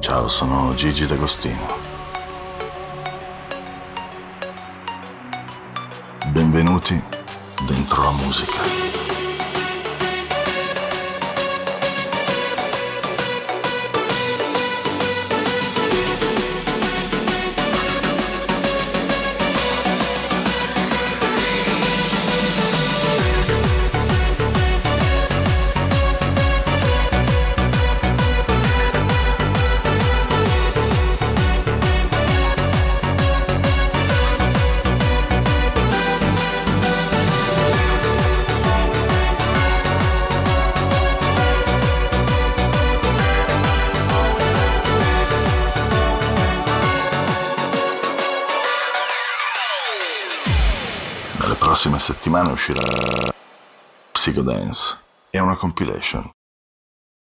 Ciao, sono Gigi D'Agostino. Benvenuti dentro la musica. Nelle prossime settimane uscirà Psychodance. È una compilation.